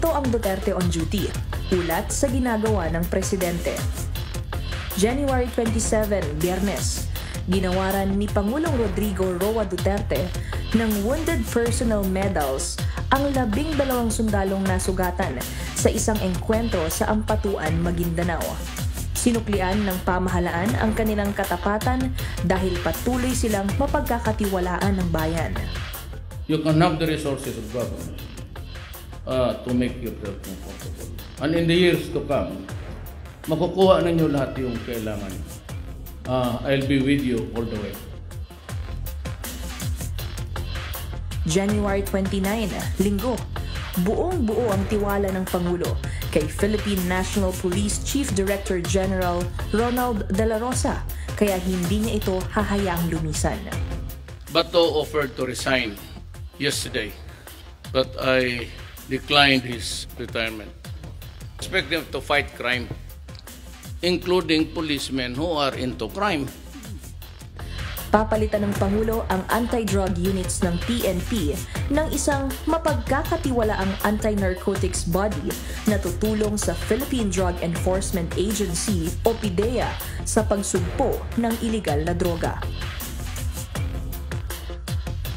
Ito ang Duterte on duty, ulat sa ginagawa ng presidente. January 27, Biyernes, ginawaran ni Pangulong Rodrigo Roa Duterte ng Wounded Personnel Medals ang labing dalawang sundalong nasugatan sa isang engkwentro sa Ampatuan, Maguindanao. Sinuklian ng pamahalaan ang kanilang katapatan dahil patuloy silang mapagkakatiwalaan ng bayan. You can have the resources of government uh, to make yourself comfortable. And in the years to come, makukuha ninyo lahat yung kailangan. Uh, I'll be with you all the way. January 29, Linggo, buong buo ang tiwala ng Pangulo kay Philippine National Police Chief Director General Ronald De La Rosa kaya hindi niya ito hahayaang lumisan. Bato offered to resign yesterday, but I declined his retirement. Expect them to fight crime, including policemen who are into crime. Papalitan ng Pangulo ang anti-drug units ng PNP ng isang mapagkakatiwalaang anti-narcotics body na tutulong sa Philippine Drug Enforcement Agency o PIDEA sa pagsugpo ng iligal na droga.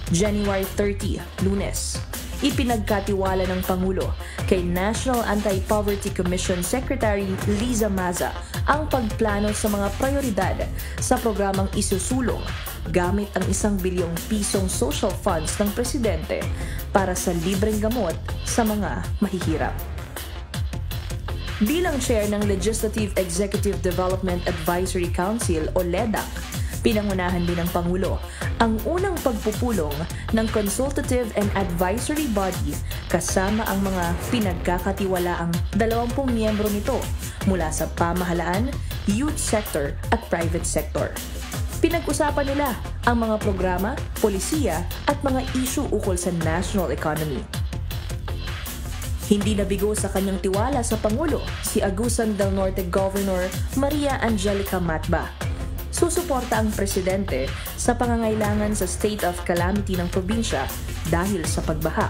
January 30, Lunes. Ipinagkatiwala ng Pangulo kay National Anti-Poverty Commission Secretary Liza Maza ang pagplano sa mga prioridad sa programang isusulong gamit ang isang bilyong pisong social funds ng presidente para sa libreng gamot sa mga mahihirap. Bilang chair ng Legislative Executive Development Advisory Council o LEDAC, pinangunahan din ng Pangulo ang unang pagpupulong ng consultative and advisory body kasama ang mga pinagkakatiwalaang 20 miyembro nito mula sa pamahalaan, youth sector at private sector. Pinag-usapan nila ang mga programa, polisiya at mga issue ukol sa national economy. Hindi nabigo sa kanyang tiwala sa Pangulo si Agusan del Norte Governor Maria Angelica Matba. Susuporta ang presidente sa pangangailangan sa state of calamity ng probinsya dahil sa pagbaha.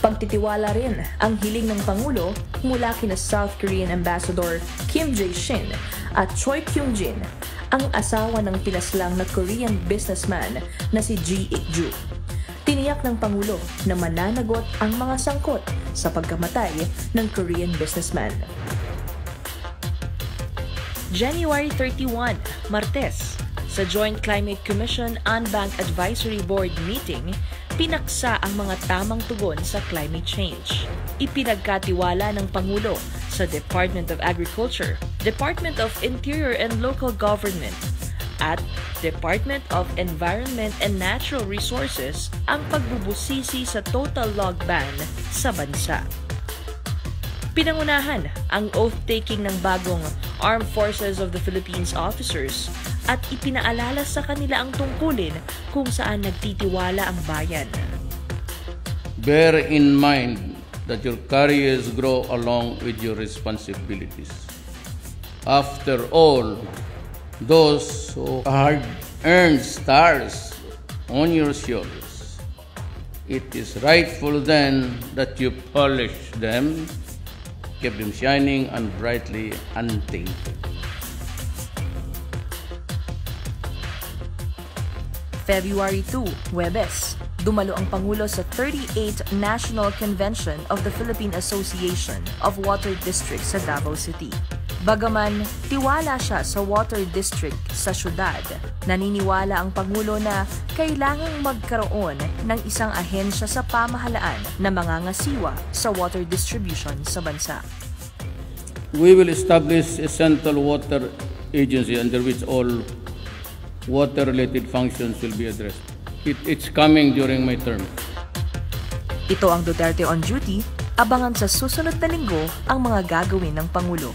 Pagtitiwala rin ang hiling ng Pangulo mula kina South Korean Ambassador Kim Jae-shin at Choi Kyung-jin, ang asawa ng pinaslang na Korean businessman na si Ji Ik-ju. Tiniyak ng Pangulo na mananagot ang mga sangkot sa pagkamatay ng Korean businessman. January 31, Martes, sa Joint Climate Commission Unbank Advisory Board meeting, pinaksa ang mga tamang tugon sa climate change. Ipinagkatiwala ng Pangulo sa Department of Agriculture, Department of Interior and Local Government, at Department of Environment and Natural Resources ang pagbubusisi sa total log ban sa bansa. Pinangunahan ang oath-taking ng bagong Armed Forces of the Philippines officers at ipinaalala sa kanila ang tungkulin kung saan nagtitiwala ang bayan. Bear in mind that your careers grow along with your responsibilities. After all, those who hard earned stars on your shoulders, it is rightful then that you polish them kept them shining and brightly untainted. February 2, Huwebes, dumalo ang Pangulo sa 38th National Convention of the Philippine Association of Water Districts sa Davao City. Bagaman tiwala siya sa water district sa syudad, naniniwala ang Pangulo na kailangang magkaroon ng isang ahensya sa pamahalaan na mangangasiwa sa water distribution sa bansa. We will establish a central water agency under which all water-related functions will be addressed. It, it's coming during my term. Ito ang Duterte on Duty, abangan sa susunod na linggo ang mga gagawin ng Pangulo.